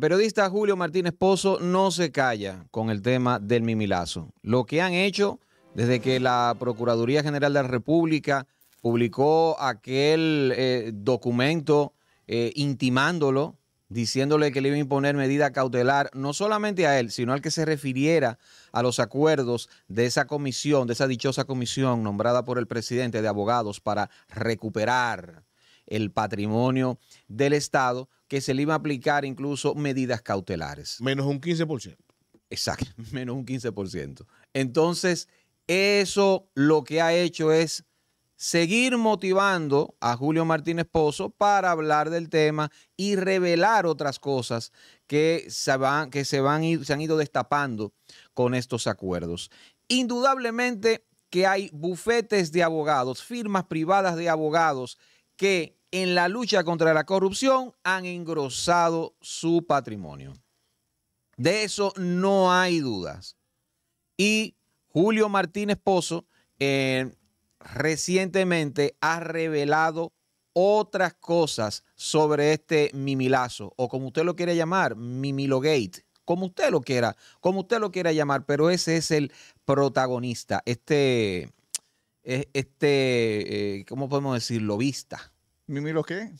Periodista Julio Martínez Pozo no se calla con el tema del mimilazo. Lo que han hecho desde que la Procuraduría General de la República publicó aquel eh, documento eh, intimándolo, diciéndole que le iba a imponer medida cautelar, no solamente a él, sino al que se refiriera a los acuerdos de esa comisión, de esa dichosa comisión nombrada por el presidente de abogados para recuperar el patrimonio del Estado, que se le iba a aplicar incluso medidas cautelares. Menos un 15%. Exacto, menos un 15%. Entonces, eso lo que ha hecho es seguir motivando a Julio Martínez Pozo para hablar del tema y revelar otras cosas que se, van, que se, van, se han ido destapando con estos acuerdos. Indudablemente que hay bufetes de abogados, firmas privadas de abogados que en la lucha contra la corrupción han engrosado su patrimonio. De eso no hay dudas. Y Julio Martínez Pozo, eh, recientemente ha revelado otras cosas sobre este mimilazo, o como usted lo quiere llamar, Mimilogate, como usted lo quiera, como usted lo quiera llamar, pero ese es el protagonista, este, e, este, eh, ¿cómo podemos decirlo? Vista. ¿Mimilo qué?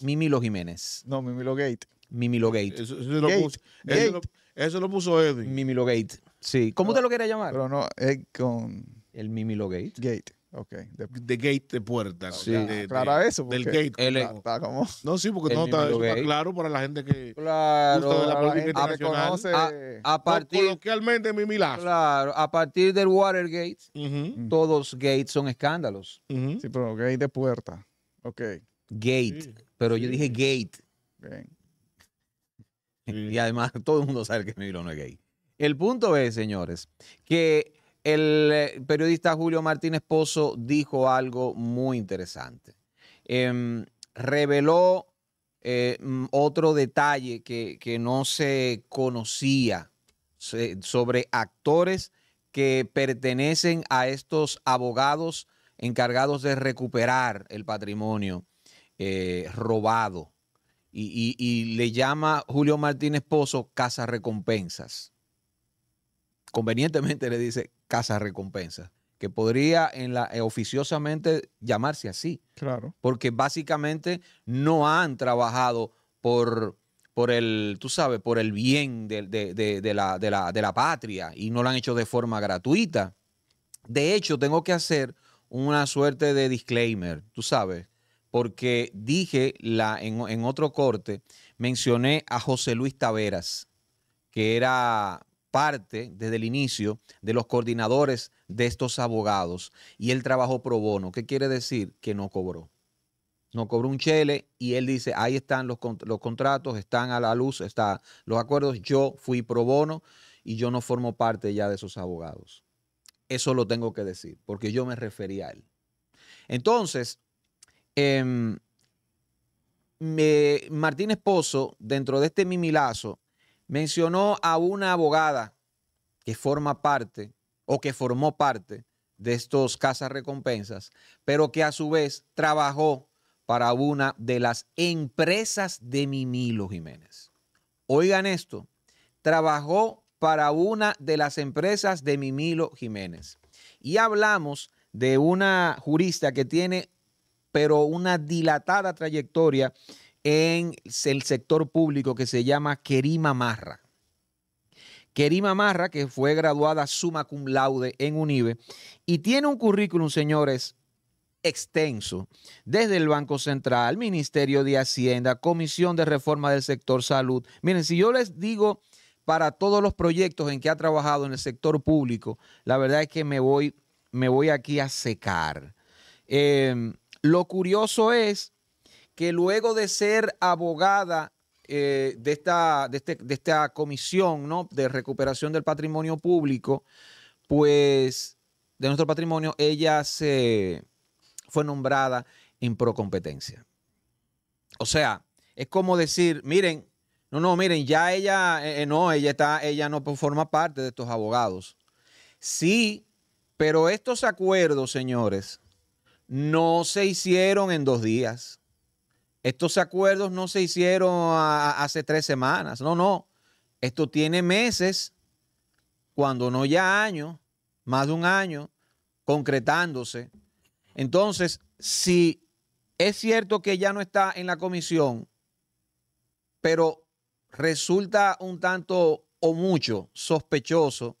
Mimilo, Jiménez. No, Mimilo Gate. Mimilo Gate. Eso, lo, puso, Eso, lo, puso Edwin. Mimilo Gate. Sí. ¿Cómo usted lo quiere llamar? Pero no, es con... El Mimilo Gate. Gate. Ok. De, gate de puerta. Sí. claro eso. Del gate. está, como... No, sí, porque no está, claro para la gente que claro, gusta de la política internacional. A, a, partir, no, coloquialmente mi milazo. Claro, a partir del Watergate, todos gates son escándalos. Sí, pero gate de puerta. Ok. Gate. pero yo dije gate. Y además todo el mundo sabe que Milo no es gay. El punto es, señores, que el eh, periodista Julio Martínez Pozo dijo algo muy interesante. Em, reveló eh, mm, otro detalle que, no se conocía sobre actores que pertenecen a estos abogados encargados de recuperar el patrimonio eh, robado. Y, y, le llama Julio Martínez Pozo casa recompensas convenientemente le dice casa recompensa, que podría en la, eh, oficiosamente llamarse así. Claro. Porque básicamente no han trabajado por, por el, tú sabes, por el bien de, la, de, la, de la patria y no lo han hecho de forma gratuita. De hecho, tengo que hacer una suerte de disclaimer, tú sabes, porque dije la, en, otro corte, mencioné a José Luis Taveras, que era parte desde el inicio de los coordinadores de estos abogados y él trabajó pro bono. ¿Qué quiere decir? Que no cobró. No cobró un chele y él dice, ahí están los, los contratos, están a la luz, están los acuerdos. Yo fui pro bono y yo no formo parte ya de esos abogados. Eso lo tengo que decir, porque yo me refería a él. Entonces, eh, Martín Pozo, dentro de este mimilazo, mencionó a una abogada que forma parte o que formó parte de estos casas recompensas, pero que a su vez trabajó para una de las empresas de Mimilo Jiménez. Oigan esto, trabajó para una de las empresas de Mimilo Jiménez. Y hablamos de una jurista que tiene, pero una dilatada trayectoria en el sector público que se llama Kerima Marra. Kerima Marra, que fue graduada summa cum laude en UNIBE y tiene un currículum, señores, extenso, desde el Banco Central, Ministerio de Hacienda, Comisión de Reforma del Sector Salud. Miren, si yo les digo para todos los proyectos en que ha trabajado en el sector público, la verdad es que me voy, me voy aquí a secar. Eh, lo curioso es que luego de ser abogada eh, de, esta, este, de, esta comisión ¿no? de recuperación del patrimonio público, pues de nuestro patrimonio, ella se fue nombrada en procompetencia. O sea, es como decir, miren, no, no, miren, ya ella, eh, eh, no, ella está, ella no forma parte de estos abogados. Sí, pero estos acuerdos, señores, no se hicieron en dos días estos acuerdos no se hicieron hace tres semanas, no, no. Esto tiene meses, cuando no ya años, más de un año, concretándose. Entonces, si es cierto que ya no está en la comisión, pero resulta un tanto o mucho sospechoso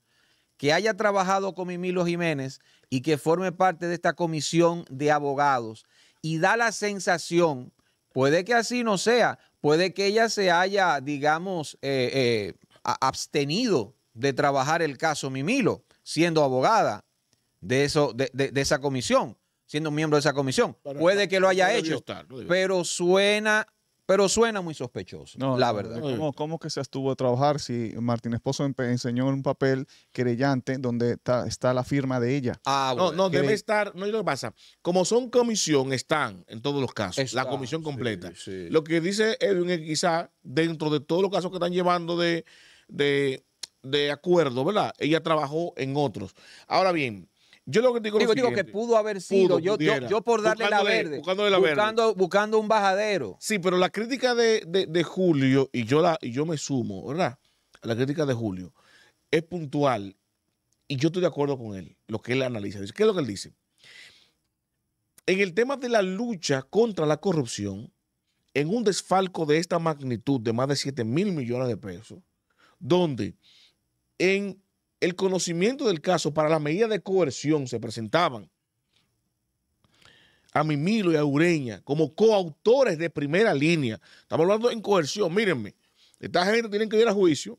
que haya trabajado con Mimilo Jiménez y que forme parte de esta comisión de abogados y da la sensación, puede que así no sea, puede que ella se haya, digamos, eh, eh, abstenido de trabajar el caso Mimilo, siendo abogada de, eso, de, de esa comisión, siendo miembro de esa comisión. puede que lo haya hecho, pero suena pero suena muy sospechoso, la verdad. ¿Cómo, que se estuvo a trabajar si Martín Esposo enseñó un papel querellante donde está, la firma de ella? Ah, no, no, debe estar, no, lo que pasa, como son comisión, están en todos los casos, la comisión completa. Lo que dice Edwin es quizá dentro de todos los casos que están llevando de, de, de acuerdo, ¿verdad? Ella trabajó en otros. Ahora bien, yo lo que digo, digo, que pudo haber sido, yo, yo, por darle la verde, buscando, buscando un bajadero. Sí, pero la crítica de, Julio, y yo, la, y yo me sumo, ¿verdad? La crítica de Julio es puntual y yo estoy de acuerdo con él, lo que él analiza. ¿Qué es lo que él dice? En el tema de la lucha contra la corrupción, en un desfalco de esta magnitud de más de 7 mil millones de pesos, donde en el conocimiento del caso para la medida de coerción se presentaban a Mimilo y a Ureña como coautores de primera línea. Estamos hablando en coerción. Mírenme, esta gente tiene que ir a juicio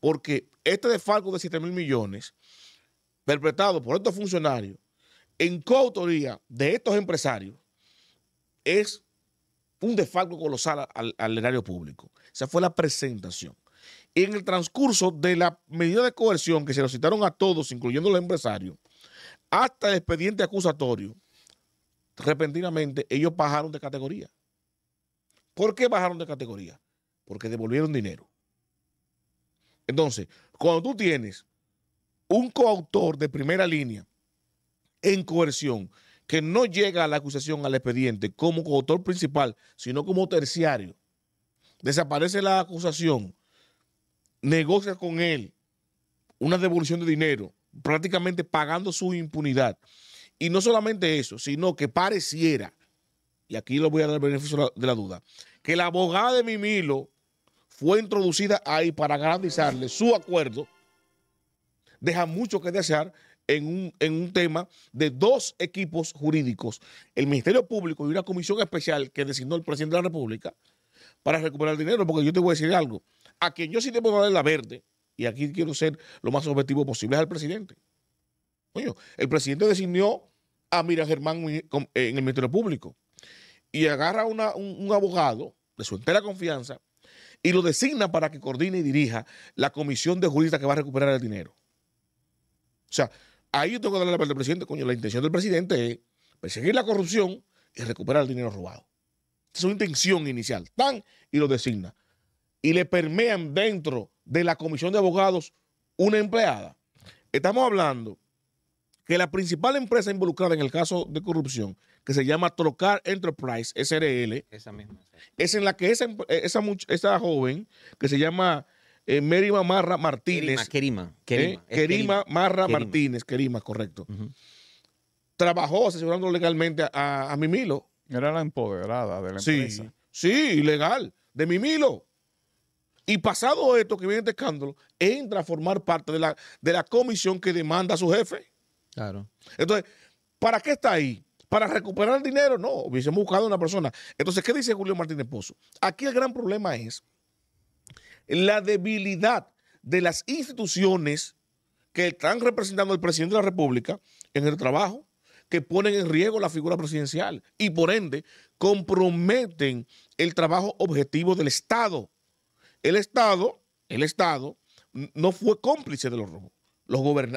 porque este desfalco de 7 mil millones, perpetrado por estos funcionarios, en coautoría de estos empresarios, es un desfalco colosal al, al erario público. Esa fue la presentación en el transcurso de la medida de coerción que se lo citaron a todos, incluyendo los empresarios, hasta el expediente acusatorio, repentinamente ellos bajaron de categoría. ¿Por qué bajaron de categoría? Porque devolvieron dinero. Entonces, cuando tú tienes un coautor de primera línea en coerción que no llega a la acusación al expediente como coautor principal, sino como terciario, desaparece la acusación negocia con él una devolución de dinero, prácticamente pagando su impunidad. Y no solamente eso, sino que pareciera, y aquí lo voy a dar el beneficio de la duda, que la abogada de Mimilo fue introducida ahí para garantizarle su acuerdo, deja mucho que desear en un, en un tema de dos equipos jurídicos, el Ministerio Público y una comisión especial que designó el presidente de la República para recuperar el dinero, porque yo te voy a decir algo, a quien yo sí te puedo dar la verde, y aquí quiero ser lo más objetivo posible, es al presidente. Coño, el presidente designó a Mira Germán en el Ministerio Público y agarra un, abogado de su entera confianza y lo designa para que coordine y dirija la comisión de juristas que va a recuperar el dinero. O sea, ahí yo tengo que darle la verde al presidente. Coño, la intención del presidente es perseguir la corrupción y recuperar el dinero robado. Esa es su intención inicial. Tan y lo designa y le permean dentro de la comisión de abogados una empleada. Estamos hablando que la principal empresa involucrada en el caso de corrupción, que se llama Trocar Enterprise SRL, es en la que esa, esa, joven, que se llama eh, Merima Marra Martínez. Kerima. Kerima, Marra Martínez, Kerima, correcto. Trabajó asesorando legalmente a, a, Mimilo. Era la empoderada de la empresa. Sí, ilegal, de Mimilo. Y pasado esto que viene este escándalo, entra a formar parte de la, de la comisión que demanda a su jefe. Claro. Entonces, ¿para qué está ahí? ¿Para recuperar el dinero? No, hubiésemos buscado a una persona. Entonces, ¿qué dice Julio Martínez Pozo? Aquí el gran problema es la debilidad de las instituciones que están representando al presidente de la República en el trabajo, que ponen en riesgo la figura presidencial y por ende comprometen el trabajo objetivo del Estado. El Estado, el Estado no fue cómplice de los robos.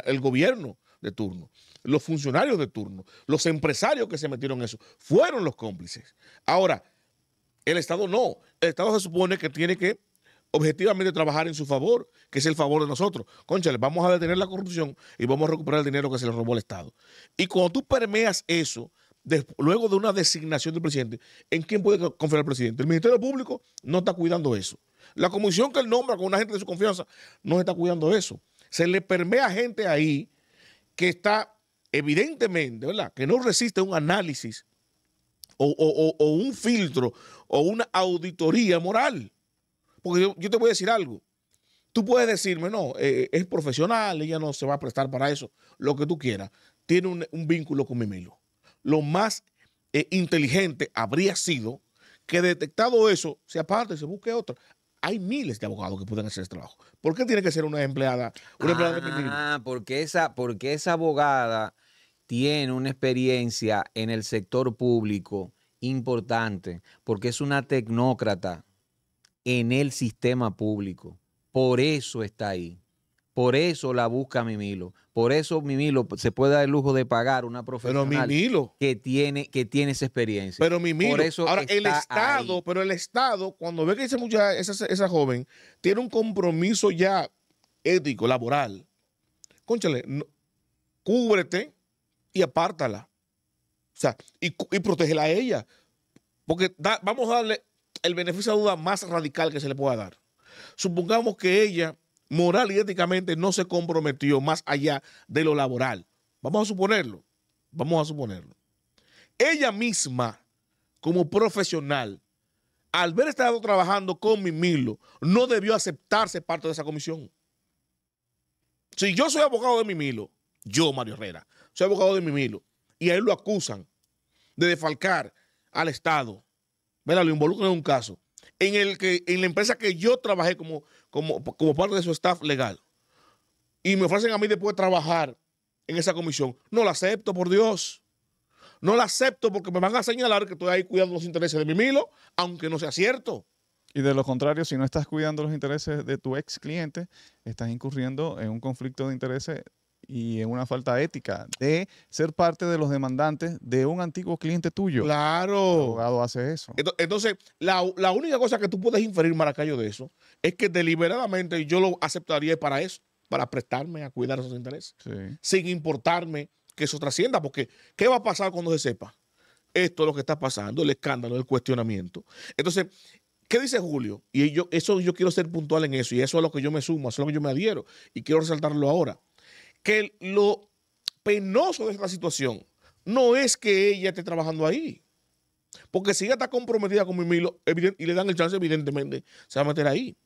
El gobierno de turno, los funcionarios de turno, los empresarios que se metieron en eso, fueron los cómplices. Ahora, el Estado no. El Estado se supone que tiene que objetivamente trabajar en su favor, que es el favor de nosotros. Conchale, vamos a detener la corrupción y vamos a recuperar el dinero que se le robó al Estado. Y cuando tú permeas eso, luego de una designación del presidente, ¿en quién puede confiar el presidente? El Ministerio Público no está cuidando eso. La comisión que él nombra con una gente de su confianza no está cuidando eso. Se le permea gente ahí que está evidentemente, ¿verdad? Que no resiste un análisis o, un filtro o una auditoría moral. Porque yo, te voy a decir algo. Tú puedes decirme, no, eh, es profesional, ella no se va a prestar para eso, lo que tú quieras. Tiene un, vínculo con Mimilo. Lo más eh, inteligente habría sido que detectado eso, se aparte, se busque otro. Hay miles de abogados que pueden hacer ese trabajo. ¿Por qué tiene que ser una empleada, una empleada? Ah, porque esa, porque esa abogada tiene una experiencia en el sector público importante, porque es una tecnócrata en el sistema público. Por eso está ahí. Por eso la busca Mimilo. Por eso Mimilo se puede dar el lujo de pagar una Pero profesional Mimilo, que tiene, que tiene esa experiencia. pero Mimilo. Por eso Ahora, el Estado, ahí. pero el Estado, cuando ve que esa, muchacha, esa, esa joven tiene un compromiso ya ético, laboral, conchale, no- cúbrete y apártala. O sea, y, y protégela a ella. Porque da- vamos a darle el beneficio de duda más radical que se le pueda dar. Supongamos que ella, moral y éticamente, no se comprometió más allá de lo laboral. Vamos a suponerlo. Vamos a suponerlo. Ella misma, como profesional, al haber estado trabajando con Mimilo, no debió aceptarse parte de esa comisión. Si yo soy abogado de Mimilo, yo, Mario Herrera, soy abogado de Mimilo, y a él lo acusan de defalcar al Estado, ¿verdad? lo involucran en un caso, en el que en la empresa que yo trabajé como, como, como parte de su staff legal, y me ofrecen a mí después trabajar en esa comisión, no la acepto, por Dios. No la acepto porque me van a señalar que estoy ahí cuidando los intereses de Mimilo, aunque no sea cierto. Y de lo contrario, si no estás cuidando los intereses de tu ex cliente, estás incurriendo en un conflicto de intereses y en una falta ética de ser parte de los demandantes de un antiguo cliente tuyo. El Claro. abogado hace eso. Ento- Entonces, la, la única cosa que tú puedes inferir, Maracayo, de eso, es que deliberadamente yo lo aceptaría para eso, para prestarme a cuidar esos intereses, Sí. sin importarme que eso trascienda, porque ¿qué va a pasar cuando se sepa? Esto es lo que está pasando, el escándalo, el cuestionamiento. Entonces, ¿qué dice Julio? Y yo, eso yo quiero ser puntual en eso, y eso es a lo que yo me sumo, eso es a lo que yo me adhiero, y quiero resaltarlo ahora. Que lo penoso de esta situación no es que ella esté trabajando ahí. Porque si ella está comprometida con Mimilo y le dan el chance, evidentemente se va a meter ahí.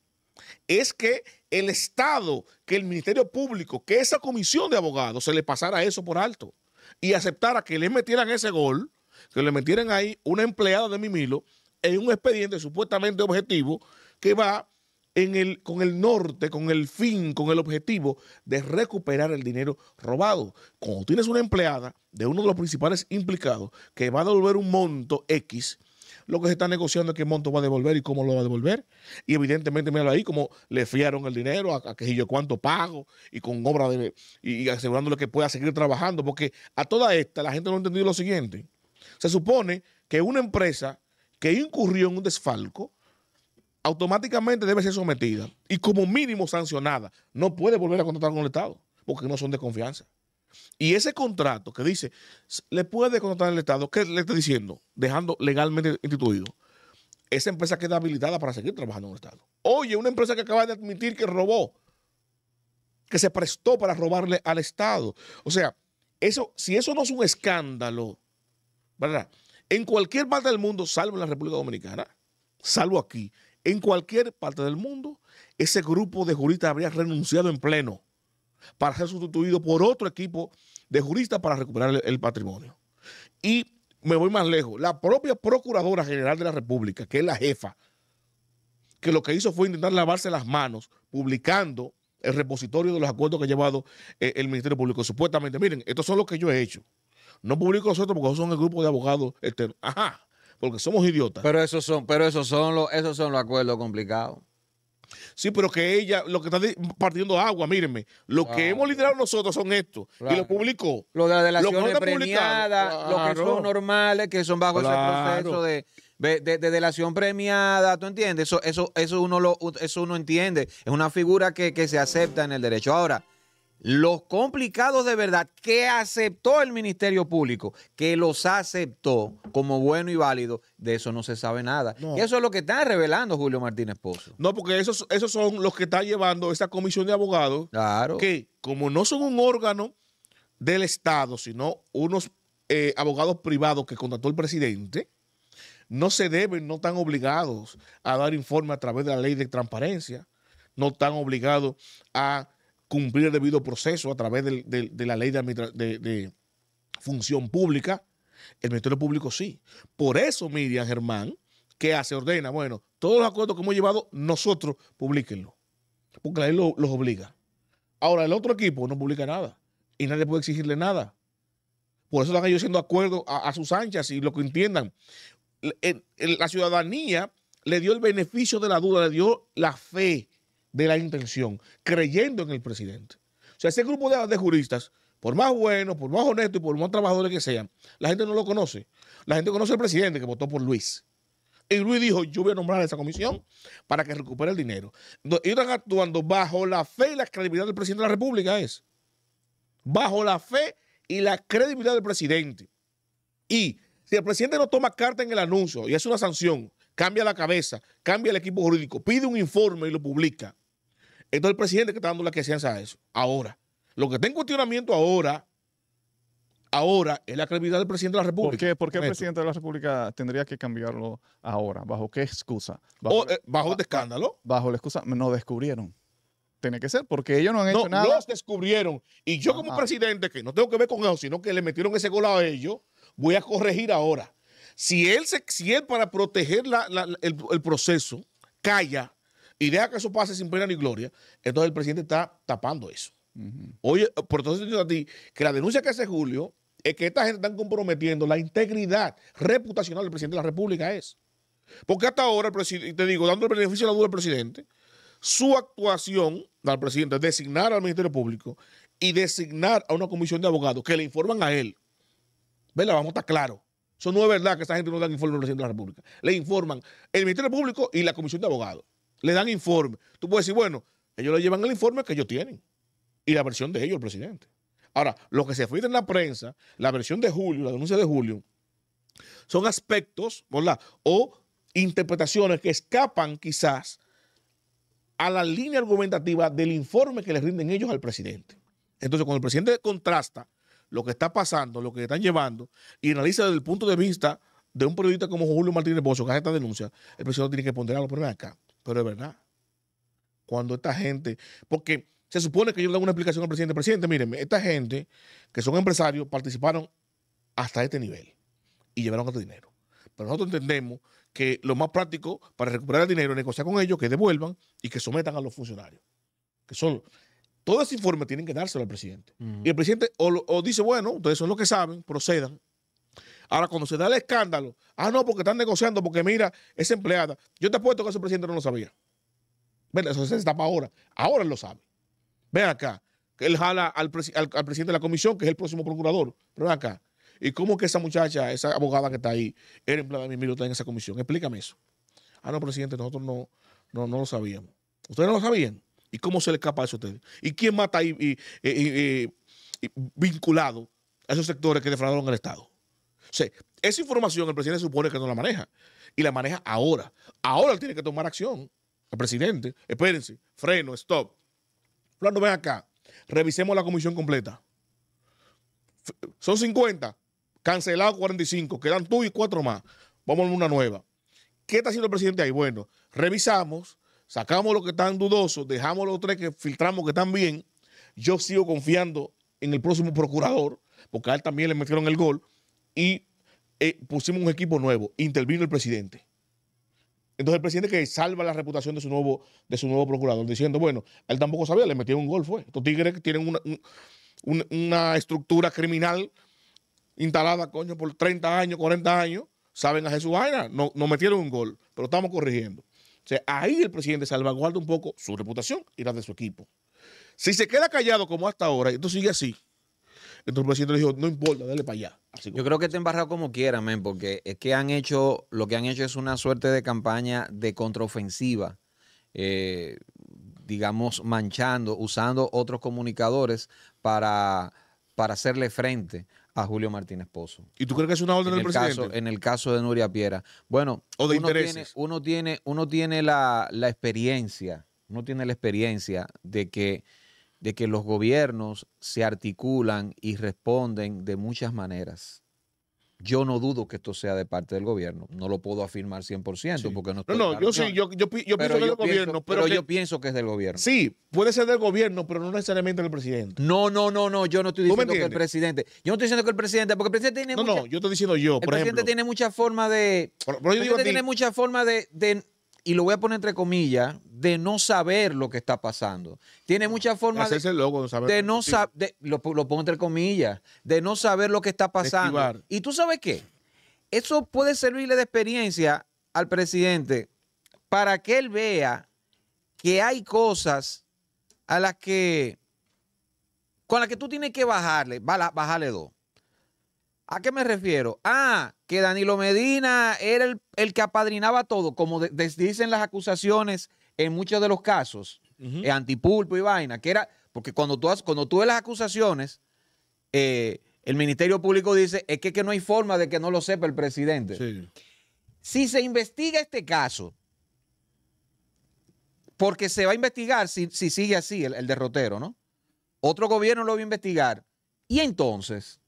Es que el Estado, que el Ministerio Público, que esa comisión de abogados se le pasara eso por alto y aceptara que le metieran ese gol, que le metieran ahí una empleada de Mimilo en un expediente supuestamente objetivo que va en el, con el norte, con el fin, con el objetivo de recuperar el dinero robado. Cuando tienes una empleada de uno de los principales implicados que va a devolver un monto X, lo que se está negociando es qué monto va a devolver y cómo lo va a devolver. Y evidentemente, míralo ahí, como le fiaron el dinero, a, a que yo cuánto pago, y con obra de. y, y asegurándole que pueda seguir trabajando, porque a toda esta la gente no ha entendido lo siguiente. Se supone que una empresa que incurrió en un desfalco automáticamente debe ser sometida y como mínimo sancionada. No puede volver a contratar con el Estado porque no son de confianza. Y ese contrato que dice, le puede contratar el Estado, ¿qué le está diciendo? Dejando legalmente instituido. Esa empresa queda habilitada para seguir trabajando en el Estado. Oye, una empresa que acaba de admitir que robó, que se prestó para robarle al Estado. O sea, eso, si eso no es un escándalo, ¿verdad? En cualquier parte del mundo, salvo en la República Dominicana, salvo aquí, en cualquier parte del mundo, ese grupo de juristas habría renunciado en pleno para ser sustituido por otro equipo de juristas para recuperar el, patrimonio. Y me voy más lejos, la propia Procuradora General de la República, que es la jefa, que lo que hizo fue intentar lavarse las manos publicando el repositorio de los acuerdos que ha llevado eh, el Ministerio Público. Supuestamente, miren, estos son los que yo he hecho. No publico los otros porque son el grupo de abogados externos. Ajá, porque somos idiotas. Pero esos son, pero esos son los, esos son los acuerdos complicados. Sí, pero que ella, lo que está partiendo agua, mírenme, lo que hemos liderado nosotros son estos. Y Claro. lo publicó. Lo de las Lo delaciones premiadas, lo que son normales, que son bajo ese proceso de, de, de- de delación premiada, ¿tú entiendes? Eso, eso, eso, uno lo, eso uno entiende. Es una figura que, que se acepta en el derecho. Ahora, Los complicados de verdad que aceptó el Ministerio Público, que los aceptó como bueno y válido, de eso no se sabe nada. No. Y eso es lo que está revelando Julio Martínez Pozo. No, porque esos, esos son los que está llevando esa comisión de abogados Claro. que, como no son un órgano del Estado, sino unos eh, abogados privados que contrató el presidente, no se deben, no están obligados a dar informe a través de la ley de transparencia, no están obligados a cumplir el debido proceso a través de, la ley de, de- de función pública. El Ministerio Público sí. Por eso, Miriam Germán, ¿qué hace? Ordena, bueno, todos los acuerdos que hemos llevado, nosotros publíquenlo. Porque la ley lo- los obliga. Ahora, el otro equipo no publica nada y nadie puede exigirle nada. Por eso están ellos haciendo acuerdos a, sus anchas y lo que entiendan. La ciudadanía le dio el beneficio de la duda, le dio la fe de la intención, creyendo en el presidente. O sea, ese grupo de, juristas, por más buenos, por más honestos y por más trabajadores que sean, la gente no lo conoce. La gente conoce al presidente que votó por Luis. Y Luis dijo, yo voy a nombrar a esa comisión para que recupere el dinero. Ellos están actuando bajo la fe y la credibilidad del presidente de la República, es. Bajo la fe y la credibilidad del presidente. Y si el presidente no toma carta en el anuncio y hace una sanción, cambia la cabeza, cambia el equipo jurídico, pide un informe y lo publica, entonces el presidente que está dando la quiescencia a eso. Ahora, lo que está en cuestionamiento ahora, ahora es la credibilidad del presidente de la República. ¿Por qué, por qué el presidente de la República tendría que cambiarlo ahora? ¿Bajo qué excusa? ¿Bajo, O, eh, bajo este escándalo. bajo la excusa? No descubrieron. Tiene que ser, porque ellos no han No, hecho nada. los descubrieron. Y yo como presidente, que no tengo que ver con eso, sino que le metieron ese gol a ellos, voy a corregir ahora. Si él, se, si él para proteger la- la- la- el, el proceso, calla y deja que eso pase sin pena ni gloria, entonces el presidente está tapando eso. Oye, por entonces digo a ti que la denuncia que hace Julio es que esta gente está comprometiendo la integridad reputacional del presidente de la República es. Porque hasta ahora, el presidente, te digo, dando el beneficio de la duda al presidente, su actuación al presidente es designar al Ministerio Público y designar a una comisión de abogados que le informan a él. ¿Verdad? Vamos a estar claros. Eso no es verdad que esa gente no dan informe al presidente de la República. Le informan el Ministerio Público y la comisión de abogados. Le dan informe. Tú puedes decir, bueno, ellos le llevan el informe que ellos tienen y la versión de ellos, el presidente. Ahora, lo que se filtra en la prensa, la versión de Julio, la denuncia de Julio, son aspectos, ¿verdad? O interpretaciones que escapan quizás a la línea argumentativa del informe que le rinden ellos al presidente. Entonces, cuando el presidente contrasta lo que está pasando, lo que están llevando, y analiza desde el punto de vista de un periodista como Julio Martínez Bozo, que hace esta denuncia, el presidente tiene que ponderarlo, pero acá, pero es verdad. Cuando esta gente, porque se supone que yo le dan una explicación al presidente, presidente, mírenme, esta gente que son empresarios participaron hasta este nivel y llevaron este dinero. Pero nosotros entendemos que lo más práctico para recuperar el dinero es negociar con ellos, que devuelvan y que sometan a los funcionarios. Que son, todo ese informe tienen que dárselo al presidente. Y el presidente o, o dice, bueno, ustedes son los que saben, procedan. Ahora, cuando se da el escándalo, ah, no, porque están negociando, porque mira, esa empleada, yo te apuesto que ese presidente no lo sabía. Ven, eso se destapa ahora. Ahora él lo sabe. Ven acá, que él jala al, al- presidente de la comisión, que es el próximo procurador. Pero ven acá. ¿Y cómo que esa muchacha, esa abogada que está ahí, era empleada de mi en esa comisión? Explícame eso. Ah, no, presidente, nosotros no, no, no lo sabíamos. ¿Ustedes no lo sabían? ¿Y cómo se le escapa eso a ustedes? ¿Y quién mata ahí y vinculado a esos sectores que defraudaron al Estado? Esa información el presidente supone que no la maneja. Y la maneja ahora. Ahora él tiene que tomar acción. El presidente, espérense, freno, stop. Plano, ven acá. Revisemos la comisión completa. Son 50. Cancelado 45. Quedan tú y cuatro más. Vamos a una nueva. ¿Qué está haciendo el presidente ahí? Bueno, revisamos, sacamos los que están dudosos, dejamos los tres que filtramos que están bien. Yo sigo confiando en el próximo procurador, porque a él también le metieron el gol. Y eh, pusimos un equipo nuevo. Intervino el presidente. Entonces el presidente que salva la reputación de su nuevo, de su nuevo procurador, diciendo, bueno, él tampoco sabía, le metieron un gol, fue. Estos tigres tienen una, un- un- una estructura criminal instalada, coño, por 30 años, 40 años, saben hacer su vaina, no, no metieron un gol, pero estamos corrigiendo. O sea, ahí el presidente salvaguarda un poco su reputación y la de su equipo. Si se queda callado como hasta ahora, y esto sigue así, entonces el presidente le dijo, no importa, dale para allá. Así Yo creo que está embarrado como quiera, men, porque es que han hecho, lo que han hecho es una suerte de campaña de contraofensiva. Eh, digamos, manchando, usando otros comunicadores para, para hacerle frente a Julio Martínez Pozo. ¿Y tú crees que es una orden En del el, presidente? caso, en el caso de Nuria Piera. Bueno, O de uno tiene, uno tiene, uno tiene la, la experiencia, uno tiene la experiencia de que, de que los gobiernos se articulan y responden de muchas maneras. Yo no dudo que esto sea de parte del gobierno. No lo puedo afirmar 100% Sí. porque no No, estoy no, claro. yo sí, yo, yo, pi- yo pienso que es del gobierno, pero, pero que- yo pienso que es del gobierno. sí, puede ser del gobierno, pero no necesariamente del presidente. No, no, no, no. Yo no estoy ¿Tú me diciendo que el presidente. Yo no estoy diciendo que el presidente, porque el presidente tiene No, mucha- no, yo estoy diciendo yo, el por presidente ejemplo. tiene mucha forma de. Pero- pero yo el digo presidente ti- tiene mucha forma de, de- y lo voy a poner entre comillas, de no saber lo que está pasando. Tiene mucha forma de, hacerse loco, no saber. de no saber, lo, lo pongo entre comillas, de no saber lo que está pasando. esquivar. Y tú sabes qué? Eso puede servirle de experiencia al presidente para que él vea que hay cosas a las que, con las que tú tienes que bajarle, bajarle dos. ¿A qué me refiero? Ah, que Danilo Medina era el, el que apadrinaba todo, como de- de- dicen las acusaciones en muchos de los casos, eh, antipulpo y vaina, que era, porque cuando tú, has- cuando tú ves las acusaciones, eh, el Ministerio Público dice, es que, que no hay forma de que no lo sepa el presidente. Sí. Si se investiga este caso, porque se va a investigar si, si sigue así el, el derrotero, ¿no? Otro gobierno lo va a investigar. Y entonces,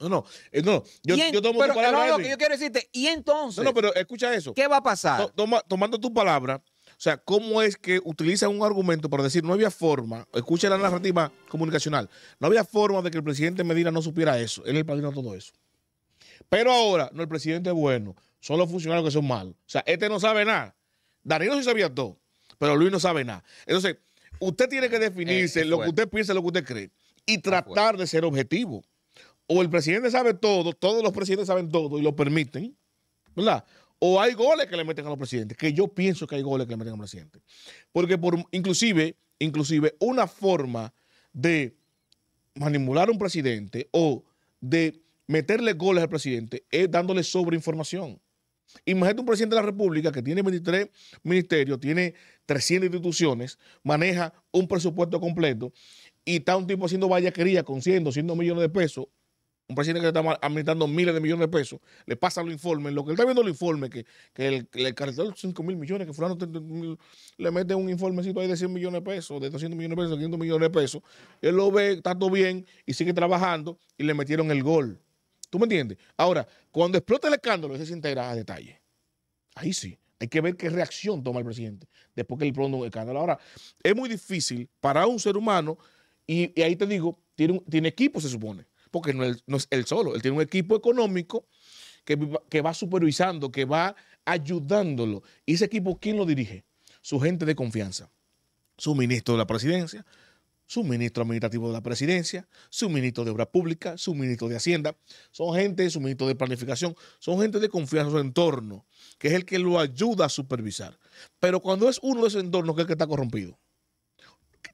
No, no, eh, no, yo, y en- yo tomo pero, tu palabra. no, lo Edwin. que yo quiero decirte, y entonces, No, no, pero escucha eso. ¿qué va a pasar? To- toma- tomando tu palabra, o sea, ¿cómo es que utilizan un argumento para decir no había forma? Escucha la narrativa comunicacional. No había forma de que el presidente Medina no supiera eso. Él es el padrino de todo eso. Pero ahora, no, el presidente es bueno. Son los funcionarios que son malos. O sea, este no sabe nada. Danilo sí sabía todo, pero Luis no sabe nada. Entonces, usted tiene que definirse Eh, es lo que usted piensa, lo que usted cree, y tratar de ser objetivo. O el presidente sabe todo, todos los presidentes saben todo y lo permiten, ¿verdad? O hay goles que le meten a los presidentes, que yo pienso que hay goles que le meten a los presidentes. Porque por inclusive, inclusive una forma de manipular a un presidente o de meterle goles al presidente es dándole sobreinformación. Imagínate un presidente de la República que tiene 23 ministerios, tiene 300 instituciones, maneja un presupuesto completo y está un tipo haciendo vallaquería con 100, 200 millones de pesos. Un presidente que está administrando miles de millones de pesos, le pasa los informes. Lo que él está viendo el informe, que, que el, el cartel 5 mil millones, que fulano le mete un informecito ahí de 100 millones de pesos, de 200 millones de pesos, de 500 millones de pesos. Él lo ve, está todo bien y sigue trabajando y le metieron el gol. ¿Tú me entiendes? Ahora, cuando explota el escándalo, ese se integra a detalle. Ahí sí. Hay que ver qué reacción toma el presidente después que le pronto un escándalo. Ahora, es muy difícil para un ser humano, y, ahí te digo, tiene, tiene equipo, se supone, porque no es, no él solo, él tiene un equipo económico que, que va supervisando, que va ayudándolo. ¿Y ese equipo quién lo dirige? Su gente de confianza, su ministro de la presidencia, su ministro administrativo de la presidencia, su ministro de Obras Públicas, su ministro de Hacienda. Son gente, su ministro de Planificación, son gente de confianza en su entorno, que es el que lo ayuda a supervisar. Pero cuando es uno de esos entornos que es el que está corrompido,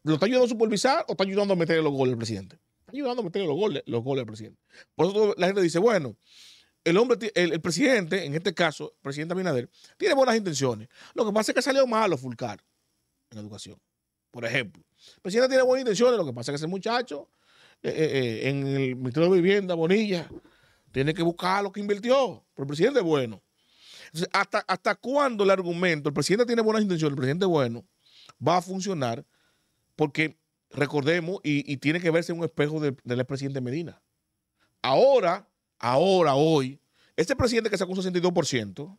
¿lo está ayudando a supervisar o está ayudando a meterle los goles al presidente? Ayudando a meterle los goles, los goles al presidente. Por eso la gente dice, bueno, el hombre, el, presidente, en este caso, el presidente Abinader, tiene buenas intenciones. Lo que pasa es que salió malo Fulcar en educación. Por ejemplo, el presidente tiene buenas intenciones, lo que pasa es que ese muchacho eh, eh, eh, en el Ministerio de Vivienda, Bonilla, tiene que buscar lo que invirtió. Pero el presidente es bueno. Entonces, ¿hasta, ¿hasta cuándo el argumento, el presidente tiene buenas intenciones, el presidente es bueno, va a funcionar? Porque recordemos, y, tiene que verse en un espejo del, del expresidente Medina. Ahora, ahora, hoy, este presidente que sacó un 62%,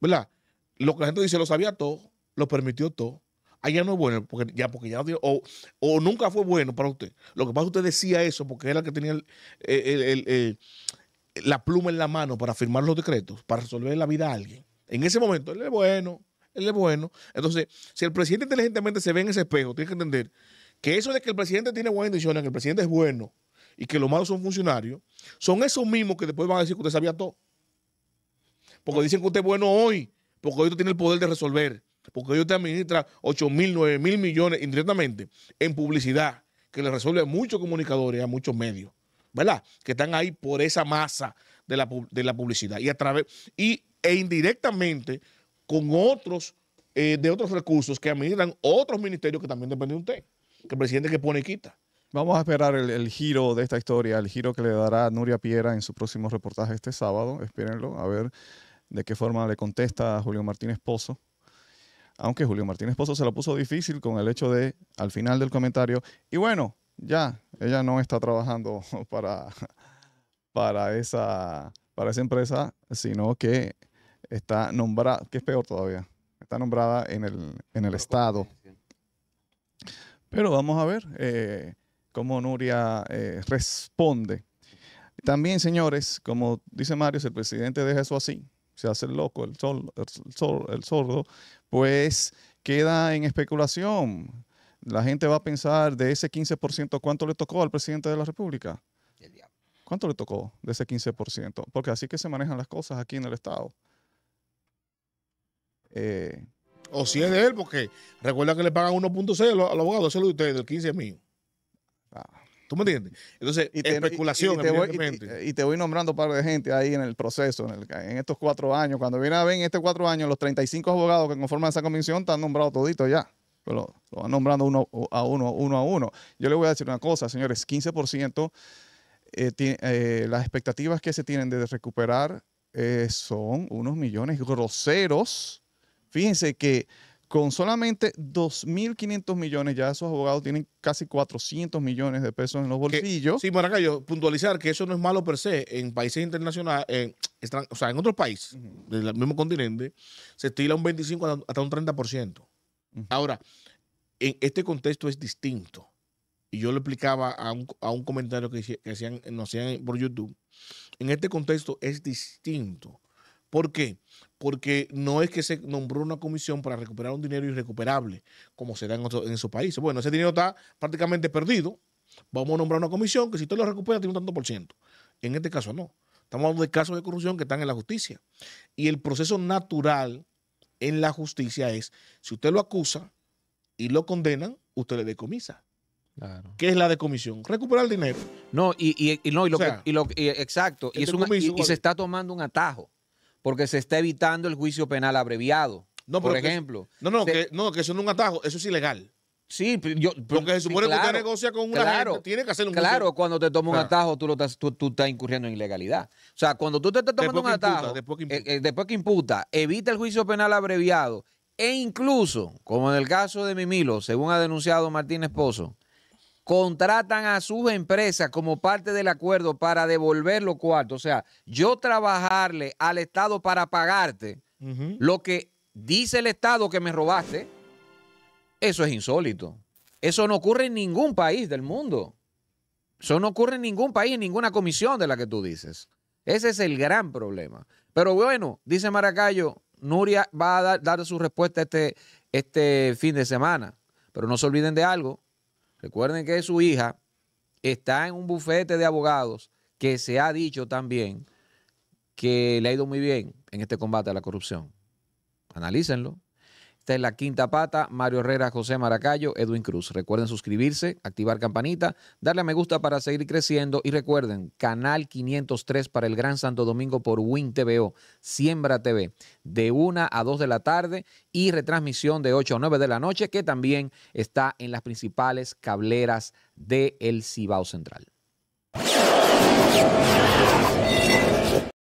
¿verdad? Lo que la gente dice, lo sabía todo, lo permitió todo. Allá no es bueno, porque ya, porque ya o, o nunca fue bueno para usted. Lo que pasa es que usted decía eso porque era el que tenía la pluma en la mano para firmar los decretos, para resolver la vida a alguien. En ese momento, él es bueno, él es bueno. Entonces, si el presidente inteligentemente se ve en ese espejo, tiene que entender que eso de que el presidente tiene buenas intenciones, que el presidente es bueno y que los malos son funcionarios, son esos mismos que después van a decir que usted sabía todo. Porque dicen que usted es bueno hoy, porque hoy usted tiene el poder de resolver, porque hoy usted administra 8 mil, 9 mil millones indirectamente en publicidad, que le resuelve a muchos comunicadores, a muchos medios, ¿verdad? Que están ahí por esa masa de la, de la publicidad y a través, y, e indirectamente con otros eh, de otros recursos que administran otros ministerios que también dependen de usted. Que el presidente que pone y quita. Vamos a esperar el, el giro de esta historia, el giro que le dará Nuria Piera en su próximo reportaje este sábado. Espérenlo, a ver de qué forma le contesta a Julio Martínez Pozo. Aunque Julio Martínez Pozo se lo puso difícil con el hecho de, al final del comentario, y bueno, ya, ella no está trabajando para, para, esa, para esa empresa, sino que está nombrada, que es peor todavía, está nombrada en el, en el Estado. Pero vamos a ver eh, cómo Nuria eh, responde. También, señores, como dice Mario, si el presidente deja eso así, se hace el loco, el, sol, el, sol- el sordo, pues queda en especulación. La gente va a pensar de ese 15%, ¿cuánto le tocó al presidente de la República? ¿Cuánto le tocó de ese 15%? Porque así que se manejan las cosas aquí en el Estado. Eh, O si es de él, porque recuerda que le pagan 1.6 a los al abogado, eso es lo de ustedes, el 15 es mío. ah. ¿Tú me entiendes? Entonces, Y te, especulación, y- y te voy, y te nombrando un par de gente ahí en el proceso, en, el- en estos cuatro años. Cuando viene a ver en estos cuatro años, los 35 abogados que conforman esa comisión están nombrados toditos ya. Pero lo van nombrando uno a uno, uno a uno. Yo le voy a decir una cosa, señores, 15%, eh, ti- eh, las expectativas que se tienen de recuperar eh, son unos millones groseros. Fíjense que con solamente 2.500 millones, ya esos abogados tienen casi 400 millones de pesos en los Que- bolsillos. Sí, Maracayo, puntualizar que eso no es malo per se. En países internacionales, en, o sea, en otros países del mismo continente, se estila un 25 hasta- un 30%. Ujú. Ahora, en este contexto es distinto. Y yo lo explicaba a un, a un comentario que, que hacían, nos hacían por YouTube. En este contexto es distinto. ¿Por qué? Porque no es que se nombró una comisión para recuperar un dinero irrecuperable, como se da en, otro- en esos países. Bueno, ese dinero está prácticamente perdido. Vamos a nombrar una comisión que si usted lo recupera tiene un tanto por ciento. En este caso no. Estamos hablando de casos de corrupción que están en la justicia. Y el proceso natural en la justicia es, si usted lo acusa y lo condenan, usted le decomisa. Claro. ¿Qué es la decomisión? Recuperar el dinero. No, y, y- y no, y lo O sea, que, y lo, y- exacto. Y, este es un- y- y ¿cuál se es? está tomando un atajo, porque se está evitando el juicio penal abreviado. No, por que- ejemplo. No, no, Se- que, no, que eso no es un atajo, eso es ilegal. Sí, pero yo, Porque se sí, supone que claro, usted negocia con una claro, gente, tiene que hacer un Claro, cuando te toma un O sea, atajo, tú, lo estás, tú, tú estás incurriendo en ilegalidad. O sea, cuando tú te estás tomando Después un imputa, atajo, después que eh, eh, después que imputa, evita el juicio penal abreviado e incluso, como en el caso de Mimilo, según ha denunciado Martín Esposo, contratan a sus empresas como parte del acuerdo para devolver los cuartos. O sea, yo trabajarle al Estado para pagarte lo que dice el Estado que me robaste, eso es insólito. Eso no ocurre en ningún país del mundo. Eso no ocurre en ningún país, en ninguna comisión de la que tú dices. Ese es el gran problema. Pero bueno, dice Maracayo, Nuria va a dar, dar su respuesta este, este fin de semana. Pero no se olviden de algo. Recuerden que su hija está en un bufete de abogados que se ha dicho también que le ha ido muy bien en este combate a la corrupción. Analícenlo. Esta es la quinta pata. Mario Herrera, José Maracayo, Edwin Cruz. Recuerden suscribirse, activar campanita, darle a me gusta para seguir creciendo y recuerden, canal 503 para el Gran Santo Domingo por Win TVO, Siembra TV, de 1 a 2 de la tarde y retransmisión de 8 a 9 de la noche, que también está en las principales cableras del Cibao Central.